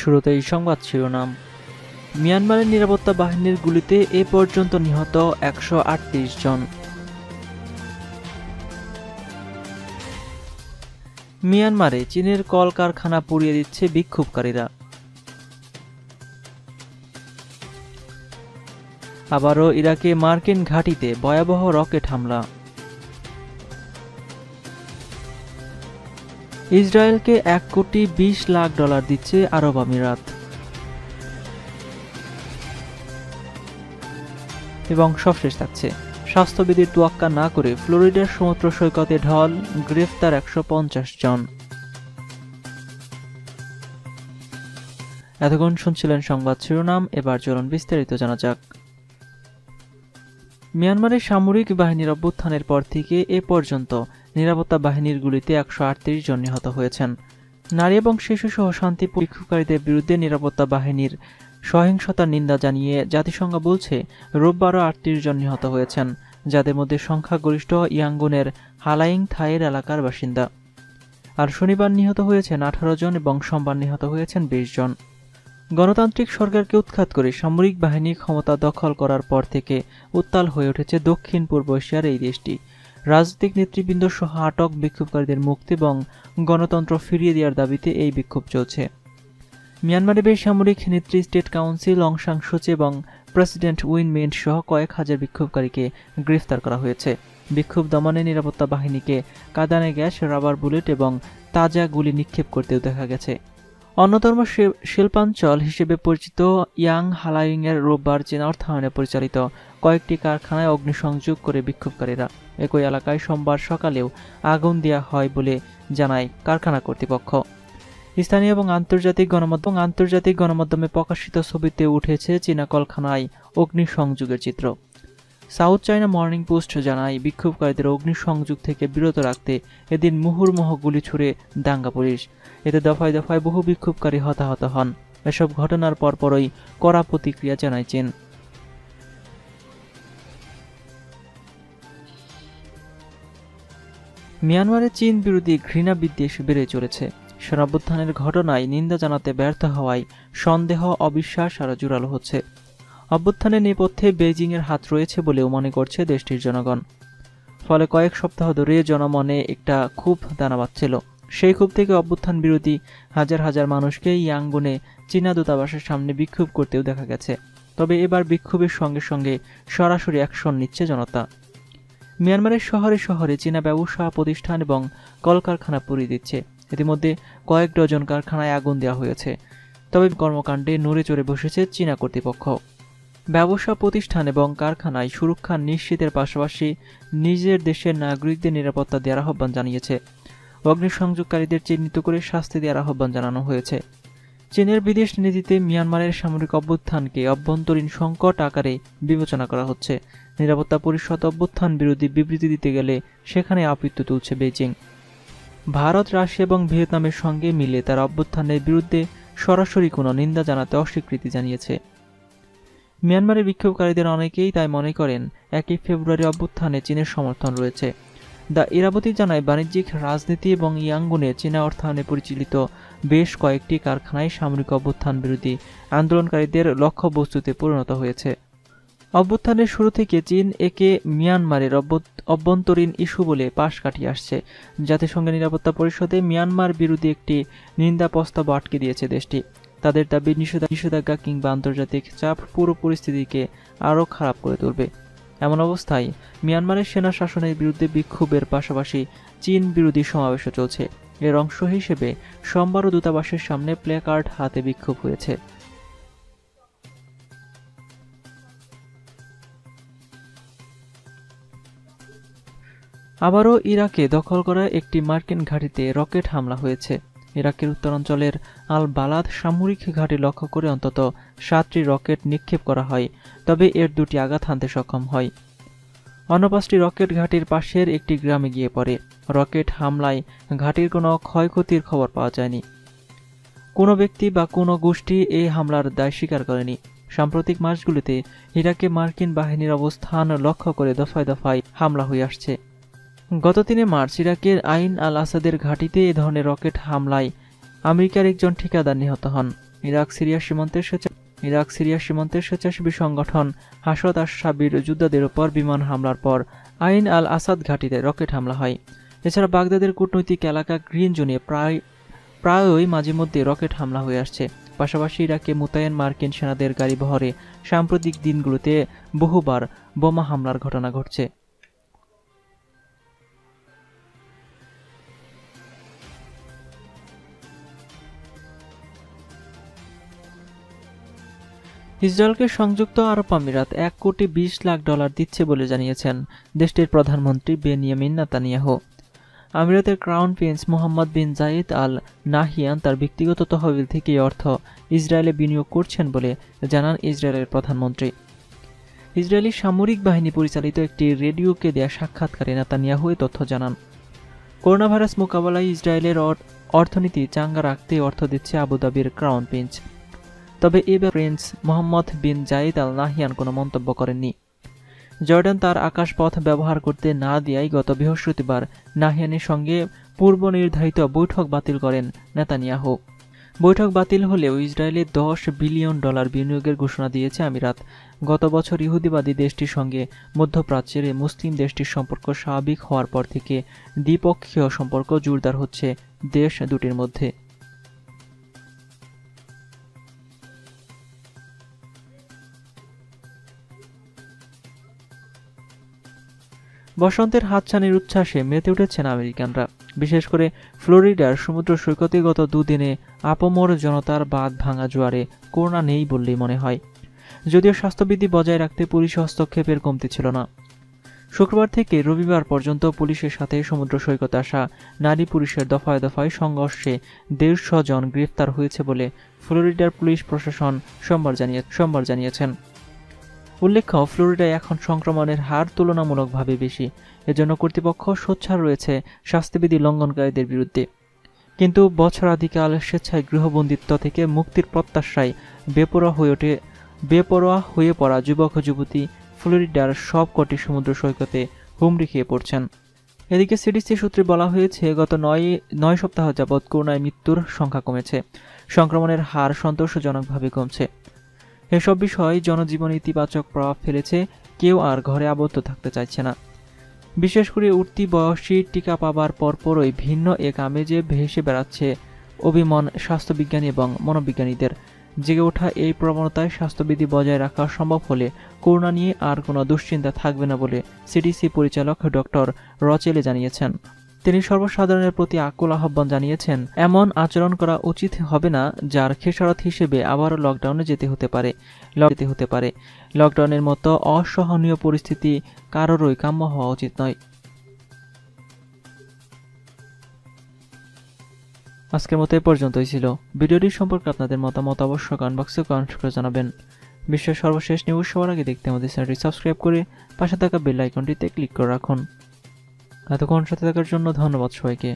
শুরুতেই সংবাদ শিরোনাম। মিয়ানমারের নিরাপত্তা বাহিনীর গুলিতে এ পর্যন্ত নিহত একশো আটত্রিশ জন। মিয়ানমারে চীনের কলকারখানা পুড়িয়ে দিচ্ছে বিক্ষোভকারীরা। আবারও ইরাকে মার্কিন ঘাঁটিতে ভয়াবহ রকেট হামলা। ইসরায়েলকে এক কোটি বিশ লাখ ডলার দিচ্ছে আরব আমিরাত। এবং সবশেষ থাকছে, স্বাস্থ্যবিধির তোয়াক্কা না করে ফ্লোরিডার সমুদ্র সৈকতে ঢল, গ্রেফতার একশো পঞ্চাশ জন। এতক্ষণ শুনছিলেন সংবাদ শিরোনাম, এবার চলুন বিস্তারিত জানা যাক। মিয়ানমারের সামরিক বাহিনীর অভ্যুত্থানের পর থেকে এ পর্যন্ত নিরাপত্তা বাহিনীর গুলিতে একশো আটত্রিশ জন নিহত হয়েছেন। নারী এবং শিশুসহ শান্তি বিক্ষোভকারীদের বিরুদ্ধে নিরাপত্তা বাহিনীর সহিংসতার নিন্দা জানিয়ে জাতিসংঘ বলছে, রোববারও আটত্রিশ জন নিহত হয়েছেন, যাদের মধ্যে সংখ্যাগরিষ্ঠ ইয়াঙ্গুনের হালাইং থাইয়ের এলাকার বাসিন্দা। আর শনিবার নিহত হয়েছেন আঠারো জন এবং সোমবার নিহত হয়েছেন বিশ জন। গণতান্ত্রিক সরকারকে উৎখাত করে সামরিক বাহিনী ক্ষমতা দখল করার পর থেকে উত্তাল হয়ে উঠেছে দক্ষিণ পূর্ব এশিয়ার এই দেশটি। রাজনৈতিক নেতৃবৃন্দ সহ আটক বিক্ষোভকারীদের মুক্তি এবং গণতন্ত্র ফিরিয়ে দেওয়ার দাবিতে এই বিক্ষোভ চলছে। মিয়ানমারের বেসামরিক নেত্রী স্টেট কাউন্সিল, অংশাং সুচি এবং প্রেসিডেন্ট উইন মিন্ট সহ কয়েক হাজার বিক্ষোভকারীকে গ্রেফতার করা হয়েছে। বিক্ষোভ দমনে নিরাপত্তা বাহিনীকে কাদানে গ্যাস, রাবার বুলেট এবং তাজা গুলি নিক্ষেপ করতেও দেখা গেছে। অন্যতম শিল্পাঞ্চল হিসেবে পরিচিত ইয়াং হালাইংয়ের রোববার চীনা অর্থায়নে পরিচালিত কয়েকটি কারখানায় অগ্নিসংযোগ করে বিক্ষোভকারীরা। একই এলাকায় সোমবার সকালেও আগুন দেওয়া হয় বলে জানায় কারখানা কর্তৃপক্ষ। স্থানীয় এবং আন্তর্জাতিক গণমাধ্যম আন্তর্জাতিক গণমাধ্যমে প্রকাশিত ছবিতে উঠেছে চীনা কলখানায় অগ্নিসংযোগের চিত্র। সাউথ চায়না মর্নিং পোস্ট জানায়, বিক্ষোভকারীদের অগ্নিসংযোগ থেকে বিরত রাখতে এদিন মুহুর্মুহ গুলি ছুড়ে দাঙ্গা পুলিশ। এতে দফায় দফায় বহু বিক্ষোভকারী হতাহত হন। এসব ঘটনার পরপরই কড়া প্রতিক্রিয়া জানায় চীন। মিয়ানমারে চীন বিরোধী ঘৃণা বিদ্বেষ বেড়ে চলেছে। সেনাবুত্থানের ঘটনায় নিন্দা জানাতে ব্যর্থ হওয়ায় সন্দেহ, অবিশ্বাস আরও জোরালো হচ্ছে। অভ্যুত্থানের নেপথ্যে বেজিংয়ের হাত রয়েছে বলেও মনে করছে দেশটির জনগণ। ফলে কয়েক সপ্তাহ ধরে জনমনে একটা ক্ষোভ দানা বাঁধছিল সেই ক্ষোভ থেকে অভ্যুত্থান বিরোধী হাজার হাজার মানুষকে ইয়াঙ্গুনে চীনা দূতাবাসের সামনে বিক্ষোভ করতেও দেখা গেছে। তবে এবার বিক্ষোভের সঙ্গে সঙ্গে সরাসরি অ্যাকশন নিচ্ছে জনতা। মিয়ানমারের শহরে শহরে চীনা ব্যবসা, প্রতিষ্ঠান এবং কলকারখানা পুড়িয়ে দিচ্ছে। ইতিমধ্যে কয়েক ডজন কারখানায় আগুন দেওয়া হয়েছে। তবে কর্মকাণ্ডে নড়ে চড়ে বসেছে চীনা কর্তৃপক্ষ। ব্যবসা প্রতিষ্ঠান এবং কারখানায় সুরক্ষা নিশ্চিতের পাশাপাশি নিজের দেশের নাগরিকদের নিরাপত্তা দেওয়ার আহ্বান জানিয়েছে। অগ্নিসংযোগকারীদের চিহ্নিত করে শাস্তি দেওয়ার আহ্বান জানানো হয়েছে। চীনের বিদেশ নীতিতে মিয়ানমারের সামরিক অভ্যুত্থানকে অভ্যন্তরীণ সংকট আকারে বিবেচনা করা হচ্ছে। নিরাপত্তা পরিষদ অভ্যুত্থান বিরোধী বিবৃতি দিতে গেলে সেখানে আপিত্য তুলছে বেজিং ভারত, রাশিয়া এবং ভিয়েতনামের সঙ্গে মিলে তার অভ্যুত্থানের বিরুদ্ধে সরাসরি কোনো নিন্দা জানাতে অস্বীকৃতি জানিয়েছে। মিয়ানমারের বিক্ষোভকারীদের অনেকেই তাই মনে করেন, একই ফেব্রুয়ারি অভ্যুত্থানে চীনের সমর্থন রয়েছে। দ্য ইরাবতী জানায়, বাণিজ্যিক রাজনীতি এবং ইয়াঙ্গুনে চীনা অর্থায়নে পরিচালিত বেশ কয়েকটি কারখানায় সামরিক অভ্যুত্থান বিরোধী আন্দোলনকারীদের লক্ষ্যবস্তুতে পরিণত হয়েছে। অভ্যুত্থানের শুরু থেকে চীন একে মিয়ানমারের অভ্যন্তরীণ ইস্যু বলে পাশ কাটিয়ে আসছে। জাতিসংঘের নিরাপত্তা পরিষদে মিয়ানমার বিরোধী একটি নিন্দা প্রস্তাব আটকে দিয়েছে দেশটি। তাদের দাবি নিষেধাজ্ঞা কিংবা আন্তর্জাতিক চাপ পুরো পরিস্থিতিকে আরও খারাপ করে তুলবে। এমন অবস্থায় মিয়ানমারের সেনা শাসনের বিরুদ্ধে বিক্ষোভের পাশাপাশি চীন বিরোধী সমাবেশও চলছে। এর অংশ হিসেবে সোমবারও দূতাবাসের সামনে প্লেকার্ড হাতে বিক্ষোভ হয়েছে। আবারও ইরাকে দখল করা একটি মার্কিন ঘাঁটিতে রকেট হামলা হয়েছে। ইরাকের উত্তরাঞ্চলের আল বালাদ সামরিক ঘাঁটি লক্ষ্য করে অন্তত সাতটি রকেট নিক্ষেপ করা হয়, তবে এর দুটি আঘাত হানতে সক্ষম হয়। অন্য পাঁচটি রকেট ঘাঁটির পাশের একটি গ্রামে গিয়ে পড়ে। রকেট হামলায় ঘাঁটির কোনো ক্ষয়ক্ষতির খবর পাওয়া যায়নি। কোনো ব্যক্তি বা কোনো গোষ্ঠী এই হামলার দায় স্বীকার করেনি। সাম্প্রতিক মাসগুলিতে ইরাকে মার্কিন বাহিনীর অবস্থান লক্ষ্য করে দফায় দফায় হামলা হয়ে আসছে। গত তিনে মার্চ ইরাকের আইন আল আসাদের ঘাঁটিতে এ ধরনের রকেট হামলায় আমেরিকার একজন ঠিকাদার নিহত হন। ইরাক, সিরিয়া সীমান্তের ইরাক, সিরিয়া সীমান্তের স্বেচ্ছাসেবী সংগঠন হাসদ আশ সাবির যোদ্ধাদের ওপর বিমান হামলার পর আইন আল আসাদ ঘাঁটিতে রকেট হামলা হয়। এছাড়া বাগদাদের কূটনৈতিক এলাকা গ্রিন জোনে প্রায় প্রায়ই মাঝে মধ্যে রকেট হামলা হয়ে আসছে। পাশাপাশি ইরাকে মোতায়েন মার্কিন সেনাদের গাড়ি বহরে সাম্প্রতিক দিনগুলোতে বহুবার বোমা হামলার ঘটনা ঘটছে। ইসরায়েলকে সংযুক্ত আরব আমিরাত এক কোটি বিশ লাখ ডলার দিচ্ছে বলে জানিয়েছেন দেশটির প্রধানমন্ত্রী বেনিয়ামিন নাতানিয়াহু। আমিরাতের crown prince Mohammed bin Zayed Al Nahyan তার ব্যক্তিগত তহবিল থেকে অর্থ ইসরায়েলে বিনিয়োগ করছেন বলে জানান ইসরায়েলের প্রধানমন্ত্রী। ইসরায়েলি সামরিক বাহিনী পরিচালিত একটি রেডিওকে দেয়া সাক্ষাৎকারে নেতানিয়াহু এ তথ্য জানান। করোনা ভাইরাস মোকাবেলায় ইসরায়েলের অর্থনীতি চাঙ্গা রাখতে অর্থ দিচ্ছে আবুধাবির ক্রাউন প্রিন্স। তবে এবার prince Mohammed bin Zayed Al Nahyan কোনো মন্তব্য করেননি। জর্ডান তার আকাশপথ ব্যবহার করতে না দেয়াই গত বৃহস্পতিবার নাহিয়ানের সঙ্গে পূর্ব নির্ধারিত বৈঠক বাতিল করেন নেতানিয়াহু। বৈঠক বাতিল হলেও ইসরায়েলে দশ বিলিয়ন ডলার বিনিয়োগের ঘোষণা দিয়েছে আমিরাত। গত বছর ইহুদিবাদী দেশটির সঙ্গে মধ্যপ্রাচ্যের মুসলিম দেশটির সম্পর্ক স্বাভাবিক হওয়ার পর থেকে দ্বিপক্ষীয় সম্পর্ক জোরদার হচ্ছে দেশ দুটির মধ্যে। বসন্তের হাতছানির উচ্ছ্বাসে মেতে উঠেছেন আমেরিকানরা। বিশেষ করে ফ্লোরিডার সমুদ্র সৈকতে গত দুদিনে আপমর জনতার বাদ ভাঙা জোয়ারে করোনা নেই বললেই মনে হয়। যদিও স্বাস্থ্যবিধি বজায় রাখতে পুলিশ হস্তক্ষেপের কমতি ছিল না। শুক্রবার থেকে রবিবার পর্যন্ত পুলিশের সাথে সমুদ্র সৈকতে আসা নারী পুরুষের দফায় দফায় সংঘর্ষে দেড়শো জন গ্রেফতার হয়েছে বলে ফ্লোরিডার পুলিশ প্রশাসন সোমবার জানিয়ে সোমবার জানিয়েছেন। উল্লেখ্য, ফ্লোরিডায় এখন সংক্রমণের হার তুলনামূলকভাবে বেশি। এজন্য কর্তৃপক্ষ সোচ্চার রয়েছে স্বাস্থ্যবিধি লঙ্ঘনকারীদের বিরুদ্ধে। কিন্তু বছরাধিকাল স্বেচ্ছায় গৃহবন্দিত্ব থেকে মুক্তির প্রত্যাশায় বেপরোয়া হয়ে ওঠে বেপরোয়া হয়ে পড়া যুবক যুবতী ফ্লোরিডার সব কটি সমুদ্র সৈকতে হুমড়ি খেয়ে পড়ছেন। এদিকে সিডিসি সূত্রে বলা হয়েছে, গত নয় নয় সপ্তাহ যাবৎ করোনায় মৃত্যুর সংখ্যা কমেছে। সংক্রমণের হার সন্তোষজনকভাবে কমছে। এসব বিষয় জনজীবনে ইতিবাচক প্রভাব ফেলেছে, কেউ আর ঘরে আবদ্ধ থাকতে চাইছে না। বিশেষ করে উঠতি বয়সী টিকা পাবার পরপরই ভিন্ন এক আমেজে ভেসে বেড়াচ্ছে অভিমন স্বাস্থ্যবিজ্ঞানী এবং মনোবিজ্ঞানীদের। জেগে ওঠা এই প্রবণতায় স্বাস্থ্যবিধি বজায় রাখা সম্ভব হলে করোনা নিয়ে আর কোনো দুশ্চিন্তা থাকবে না বলে সিডিসি পরিচালক ডক্টর রচেলে জানিয়েছেন। তিনি সর্বসাধারণের প্রতি আকুল আহ্বান জানিয়েছেন, এমন আচরণ করা উচিত হবে না যার খেসারত হিসেবে আবারও লকডাউনে যেতে হতে পারে। যেতে হতে পারে। লকডাউনের মতো অসহনীয় পরিস্থিতি কারোরই কাম্য হওয়া উচিত নয়। আজকের মতো এ পর্যন্তই ছিল। ভিডিওটি সম্পর্কে আপনাদের মতামত অবশ্য কমেন্ট বক্সে কমেন্ট করে জানাবেন। বিশ্বের সর্বশেষ নিউজ সবার আগে দেখতে আমাদের চ্যানেলটি সাবস্ক্রাইব করে পাশে থাকা বেল আইকনটিতে ক্লিক করে রাখুন। এতক্ষণ সাথে থাকার জন্য ধন্যবাদ সবাইকে।